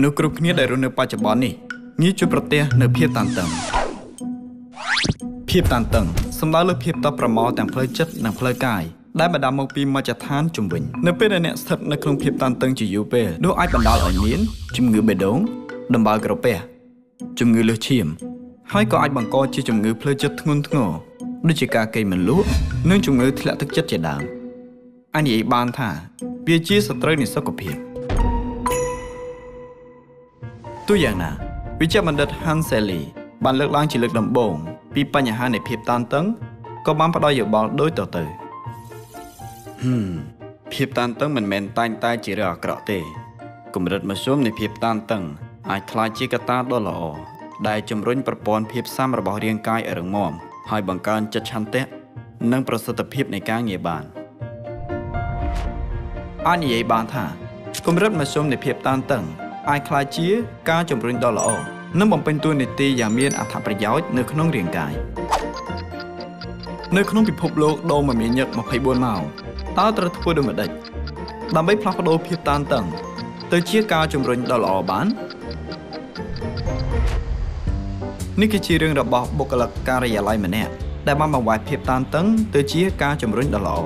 មនុស្សគ្រប់គ្នាដែលរស់នៅបច្ចុប្បន្ននេះងាយជួបប្រទះនៅភាពតានតឹងភាពតានតឹងសំដៅលើភាពតប់ប្រមល់ទាំងផ្លូវចិត្តនិងផ្លូវកាយដែលបណ្ដាលមកពីមជ្ឈដ្ឋានជំវិញនៅពេលដែលអ្នកស្ថិតនៅក្នុងភាពតានតឹងជាយូរពេលនោះអាចបណ្ដាលឲ្យមានជំងឺបេះដូងដំបៅក្រពះជំងឺលើសឈាមហើយក៏អាចបង្កជាជំងឺផ្លូវចិត្តធ្ងន់ធ្ងរដូចជាការកេងមិនលក់និងជំងឺធ្លាក់ទឹកចិត្តជាដើមអាចនិយាយបានថា វាជាសត្រូវនៃសុខភាព ទូយ៉ាងណាវិជ្ជបណ្ឌិត Hans Selye បានលើកឡើងជាលើកដំបូងពីបញ្ហានៃភាពតានតឹងក៏បានផ្ដល់យោបល់ដូចតទៅហឹមភាពតានតឹងមិនមែនតែងតែជារឿងអាក្រក់ទេកម្រិតមធ្យមនៃភាពតានតឹងអាចក្លាយជាកត្តាដ៏ល្អដែលជំរុញប្រព័ន្ធភាពស៊ាំរបស់រាងកាយឲ្យរឹងមាំហើយបង្កើនចិត្តឆន្ទៈនិងប្រសិទ្ធភាពនៃការងារបានអាចនិយាយបានថាកម្រិតមធ្យមនៃភាពតានតឹង អាចក្លាយជាការជំរុញដ៏ល្អនិងបំពេញតួនាទីយ៉ាងមានអត្ថប្រយោជន៍នៅក្នុងរាងកាយនៅក្នុងពិភពលោកដូរមមាញឹក24ម៉ោងតើត្រូវធ្វើដូចម្តេចដើម្បីផ្លាស់ប្ដូរភាពតានតឹង ទៅជាការជំរុញដ៏ល្អបាននេះគឺជារឿងរបស់បុគ្គលិកការិយាល័យម្នាក់ដែលបានបង្វែរភាពតានតឹង ទៅជាការជំរុញដ៏ល្អ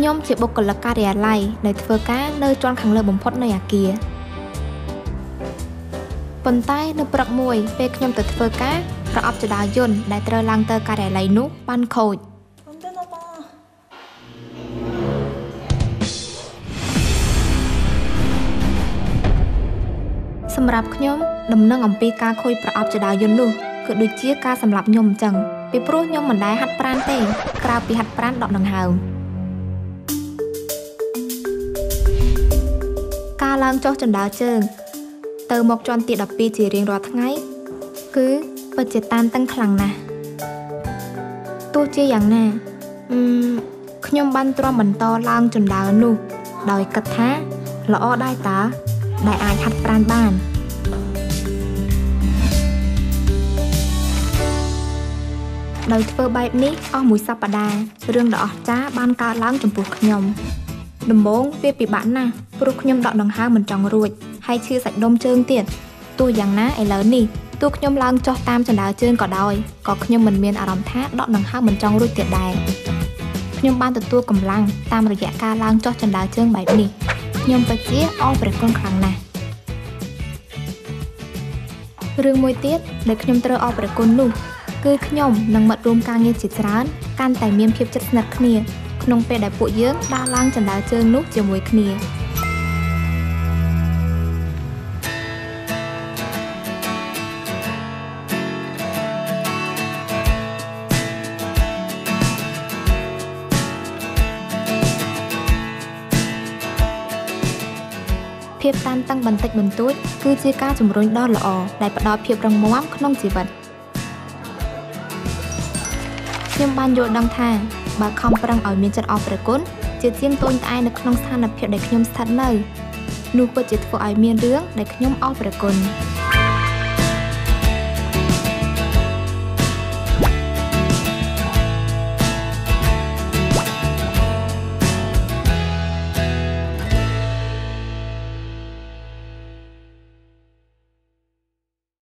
ខ្ញុំជាបុគ្គលិកការិយាល័យដែលធ្វើការនៅជាន់ខាងលើបំផុតនៃអគារប៉ុន្តែនៅព្រឹកមួយ ពេលខ្ញុំទៅធ្វើការប្រអប់ចដាយន្តដែលត្រូវឡើងទៅការិយាល័យនោះបានខូចសម្រាប់ខ្ញុំដំណឹងអំពីការខូចប្រអប់ចដាយន្តនោះគឺដូចជាការសម្លាប់ខ្ញុំអញ្ចឹងពីព្រោះខ្ញុំមិនដែលហាត់ប្រាណទេក្រៅពីហាត់ប្រាណដកដង្ហើម ការឡើងចុះចណ្ដើរជើង ទៅមកជាន់ទី12ជារៀងរាល់ថ្ងៃ គឺពិតជាតានតឹងខ្លាំងណាស់ទោះជាយ៉ាងណាអឺខ្ញុំបានទ្រាំបន្តឡើងចណ្ដើរនោះ ដោយគិតថាល្អដែរតើដែលអាចហាត់ប្រាណបានដោយធ្វើបែបនេះអស់មួយសប្តាហ៍រឿងដ៏អស្ចារ្យបានកើតឡើងចំពោះខ្ញុំ ដំបូងវាពិបាកណាស់ព្រោះខ្ញុំដកដង្ហើមមិនចង់រួចហើយឈឺសាច់ដុំជើងទៀតទោះយ៉ាងណាឥឡូវនេះទោះខ្ញុំឡើងចុះតាមចណ្ដើរជើងក៏ដោយក៏ខ្ញុំមិនមានអារម្មណ៍ថាដកដង្ហើមមិនចង់រួចទៀតដែរខ្ញុំបានទទួលកម្លាំងតាមរយៈការឡើងចុះចណ្ដើរជើងបែបនេះខ្ញុំពិតជាអរព្រះគុណខ្លាំងណាស់រឿងមួយទៀតដែលខ្ញុំត្រូវអរព្រះគុណនោះគឺខ្ញុំនិងមិត្តរួមការងារជាច្រើនកាន់តែមានភាពជិតស្និទ្ធគ្នា ក្នុងពេលដែលពួកយើងដើរឡើងចណ្ដើរជើងនោះជាមួយគ្នាភាពតានតឹងបន្តិចបន្តួចគឺជាការជំរុញដ៏ល្អដែលផ្ដល់ភាពរឹងមាំក្នុងជីវិតខ្ញុំបានយល់ដឹងថា បើខំប្រឹងឲ្យមានចិត្តអរព្រគុណជាជាងតូចត្អែនៅក្នុងស្ថានភាពដែលខ្ញុំស្ថិតនៅនោះពិតជាធ្វើឲ្យមានរឿងដែលខ្ញុំអរព្រគុណ។